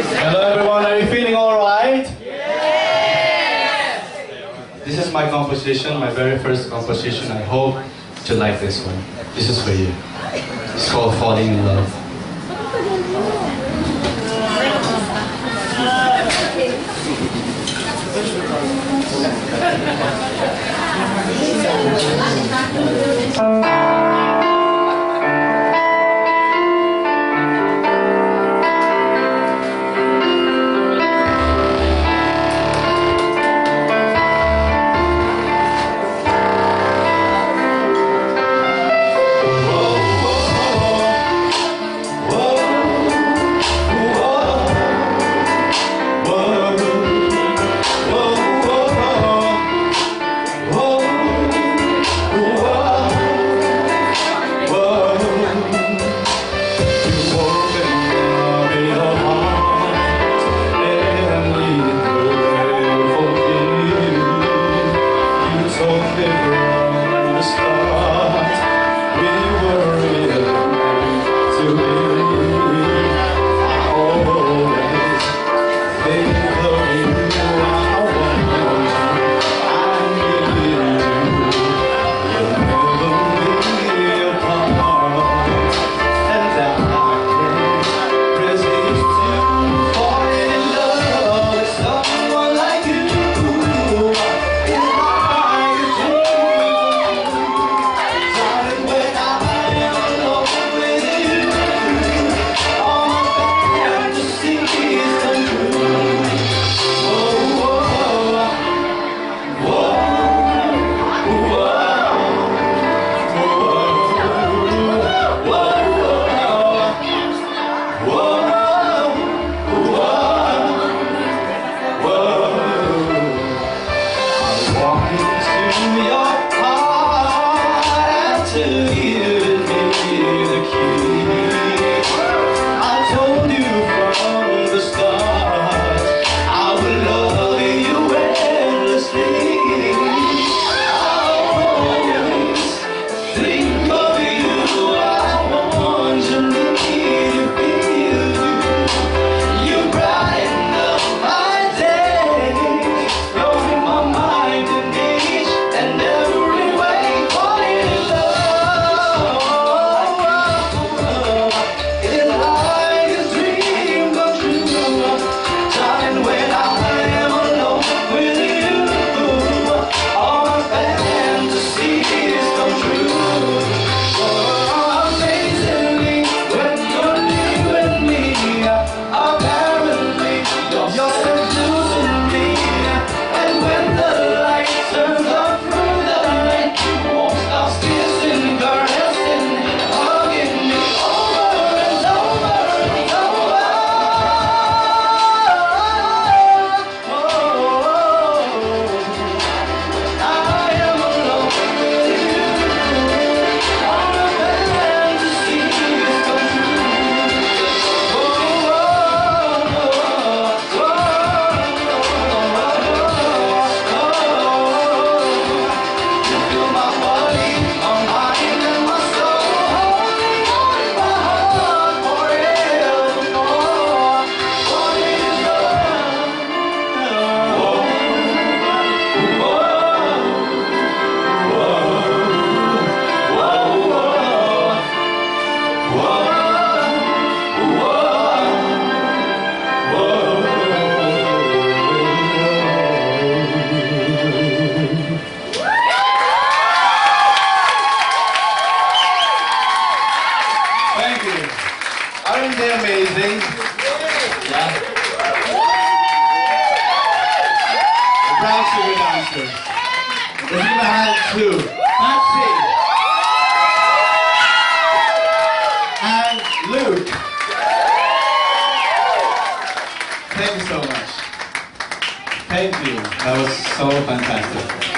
Hello everyone, are you feeling alright? Yes! This is my composition, my very first composition. I hope you like this one. This is for you. It's called Falling in Love. Aren't they amazing? Yeah. The Brown Sugar Dancers. Let's give a hand to Patsy and Luke. Thank you so much. Thank you. That was so fantastic.